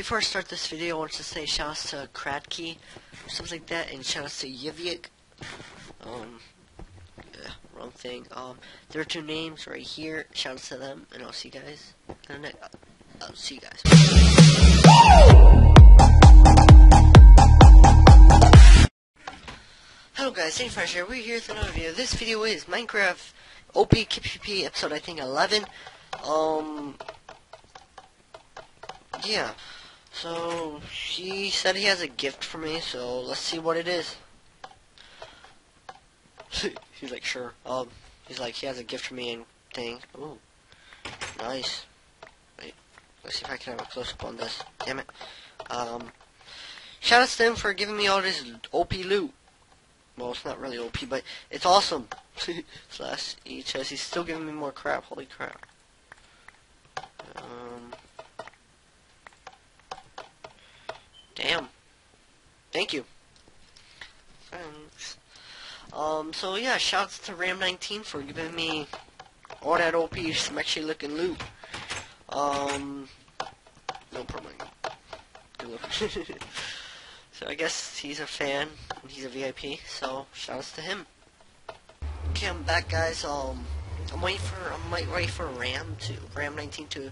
before I start this video, I want to say shoutouts to Kradkey, something like that, and shoutouts to Yivik. Um, yeah, wrong thing. Um, there are two names right here. Shoutouts to them, and I'll see you guys. In the next, I'll see you guys. Hello guys, Saint Fresh here. We're here with another video. This video is Minecraft OP PvP episode I think 11. Um, yeah. So he said he has a gift for me. So let's see what it is. he's like, sure. Um, he's like, he has a gift for me and thing. Ooh, nice. Wait, let's see if I can have a close up on this. Damn it. Um, shout out to them for giving me all this OP loot. Well, it's not really OP, but it's awesome. Slash E chest. He's still giving me more crap. Holy crap. Um. Damn. Thank you. Thanks. Um, so yeah, shouts to Ram19 for giving me all that OP, actually looking loot. Um, no problem. so I guess he's a fan, and he's a VIP, so shouts to him. Okay, I'm back guys, um, I'm waiting for, I'm waiting for Ram to, Ram19 to,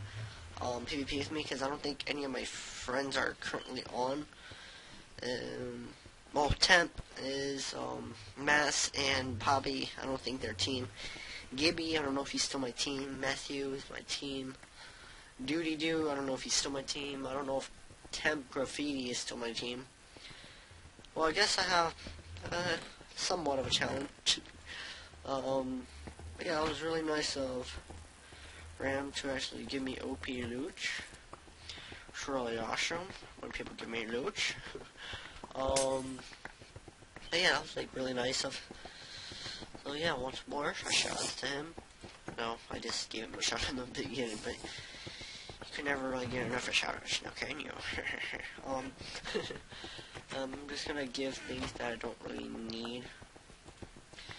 um, PvP with me, because I don't think any of my friends are currently on. Um, well, Temp is, um, Mass and Poppy, I don't think they're team. Gibby, I don't know if he's still my team. Matthew is my team. Duty Doo, I don't know if he's still my team. I don't know if Temp Graffiti is still my team. Well, I guess I have uh, somewhat of a challenge. um, yeah, it was really nice of Ram to actually give me OP loot. It's really awesome when people give me loot. um, yeah, that was like really nice of. So yeah, once more, a shout out to him. No, I just gave him a shout out in the beginning, but you can never really get enough of shout outs, now can you? um, um, I'm just gonna give things that I don't really need.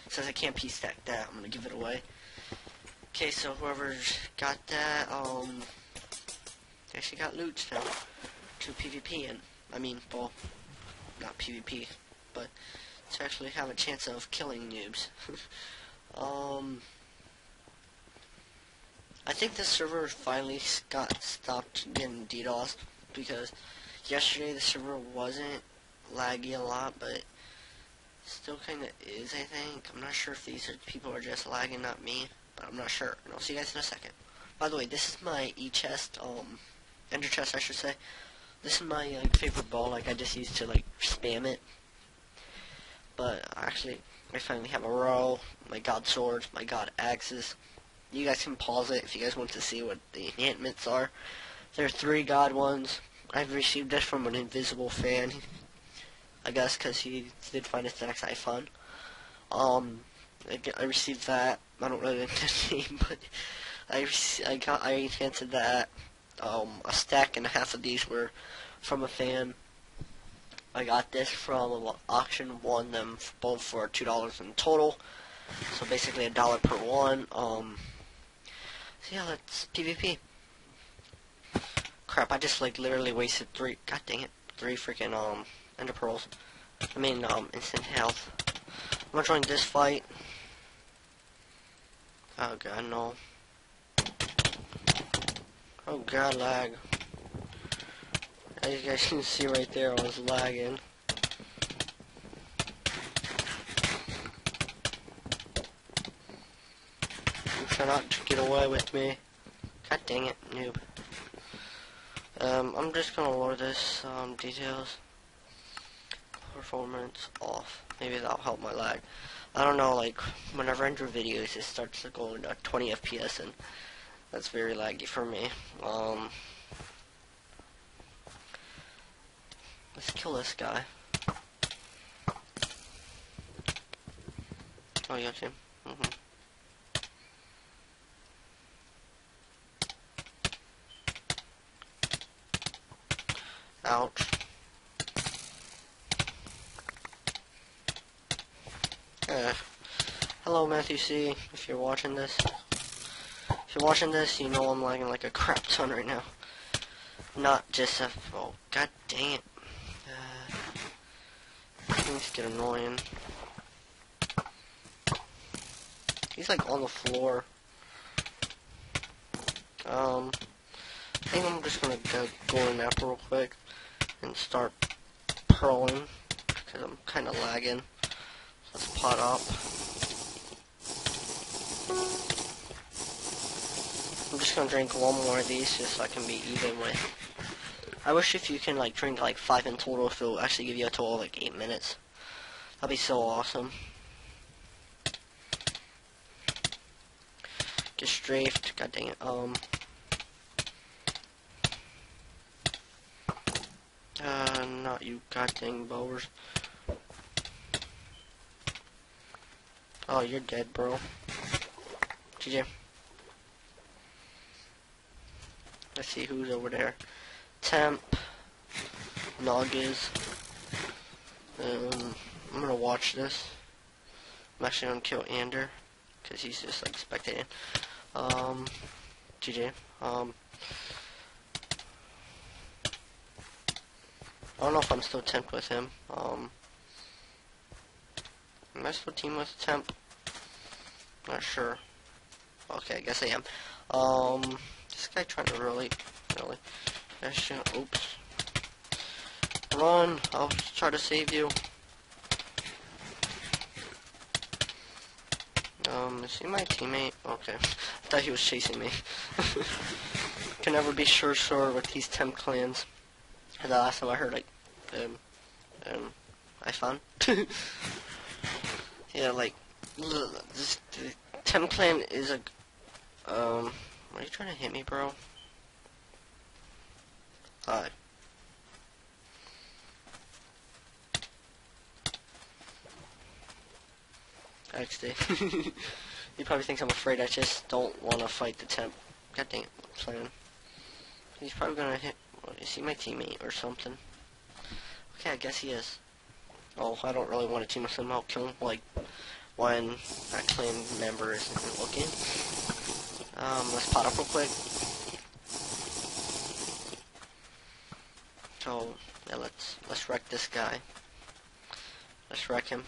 Since I can't piece stack that, I'm gonna give it away. Okay, so whoever's got that, um, actually got loot now to PvP, and I mean, well, not PvP, but to actually have a chance of killing noobs. um, I think the server finally got stopped getting DDoS because yesterday the server wasn't laggy a lot, but still kind of is, I think. I'm not sure if these are, people are just lagging, not me, but I'm not sure. And I'll see you guys in a second. By the way, this is my E-chest, um, ender chest, I should say. This is my like, favorite ball, like I just used to like spam it. But actually, I finally have a row, my god swords, my god axes. You guys can pause it if you guys want to see what the enhancements are. There are three god ones. I've received this from an invisible fan. I guess because he did find it next iPhone. Um, I, I received that. I don't really know the name, but I I got I enhanced that. Um, a stack and a half of these were from a fan. I got this from an auction, won them both for two dollars in total. So basically a dollar per one. Um, so yeah, that's PvP. Crap, I just like literally wasted three. God dang it, three freaking um ender pearls. I mean um instant health. I'm gonna join this fight. Oh god, no. Oh god, lag. As you guys can see right there, I was lagging. You cannot get away with me. God dang it, noob. Um, I'm just gonna lower this, um, details. Performance off. Maybe that'll help my lag. I don't know, like, whenever I enter videos, it starts to go into 20 FPS, and that's very laggy for me. Um, let's kill this guy. Oh, you got him. Mm -hmm. Ouch. Uh, hello, Matthew C. If you're watching this. If you're watching this, you know I'm lagging like a crap ton right now. not just a... Oh, god dang it. Uh, things get annoying. He's like on the floor. Um, I think I'm just gonna go, go in there real quick and start pearling because I'm kind of lagging. Let's pot up. I'm just gonna drink one more of these just so I can be even with. I wish if you can like drink like five in total, if it'll actually give you a total of like eight minutes. That'd be so awesome. Get strafed. God dang it. Um. Uh, not you goddamn bowers. Oh, you're dead, bro. GG. See who's over there. Temp. Noggis. Um, I'm gonna watch this. I'm actually gonna kill Ander. Because he's just like spectating. Um, GG. Um, I don't know if I'm still temp with him. Um, am I still team with temp? Not sure. Okay, I guess I am. Um, this guy trying to really, really, oops. Run, I'll try to save you. Um, is he my teammate? Okay. I thought he was chasing me. Can never be sure sure with these temp clans. And the last time I heard like um um I found Yeah, like this the temp clan is a um are you trying to hit me, bro? Hi. Actually, he probably thinks I'm afraid. I just don't want to fight the temp. God dang it, plan. He's probably gonna hit. Is he my teammate or something? Okay, I guess he is. Oh, I don't really want to team with him. I'll kill him like when that clan member isn't looking. Um, let's pot up real quick. So yeah, let's let's wreck this guy. Let's wreck him.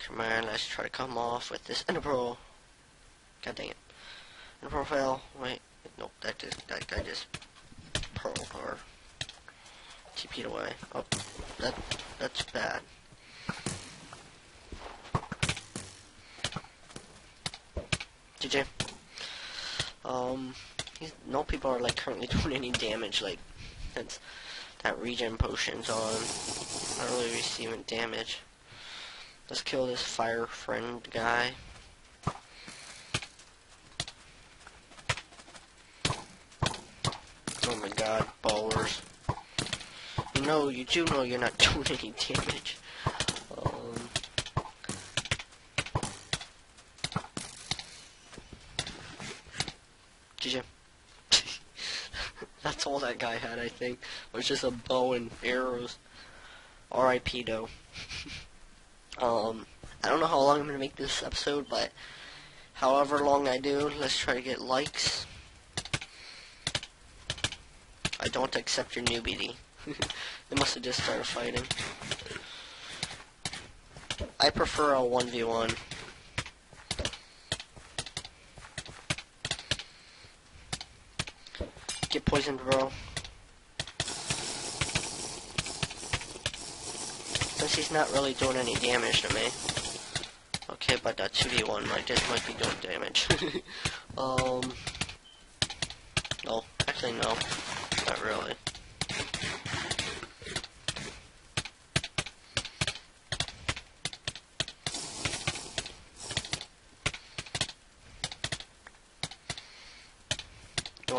Come on, let's try to come off with this Ender Pearl. God dang it. Ender Pearl fail. Wait, nope, that just that guy just pearl or TP'd away. Oh, that that's bad. GG. Um, no people are like currently doing any damage. Like that's that regen potion's on. Not really receiving damage. Let's kill this fire friend guy. Oh my god, ballers. You know, you do know you're not doing any damage. Um, GG. That's all that guy had, I think. Was just a bow and arrows. R.I.P. though. Um, I don't know how long I'm to make this episode, but however long I do, let's try to get likes. I don't accept your newbie. they must have just started fighting. I prefer a 1v1. Get poisoned, bro. Since he's not really doing any damage to me. Okay, but that 2v1 might just might be doing damage. um No, actually no. Not really.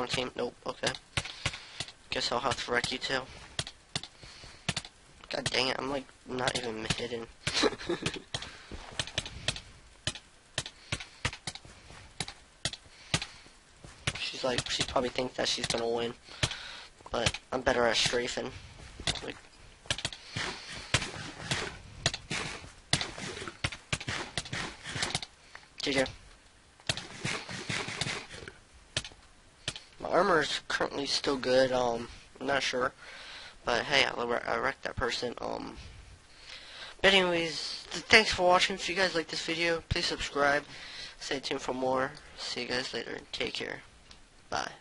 Want team? Nope, okay. Guess I'll have to wreck you too. God dang it, I'm like not even hidden. she's like, she probably thinks that she's gonna win. But I'm better at strafing. Like, GG. My armor is currently still good. Um, I'm not sure, but hey, I, I wrecked that person. Um, but anyways, th- thanks for watching. If you guys like this video, please subscribe. Stay tuned for more. See you guys later. Take care. Bye.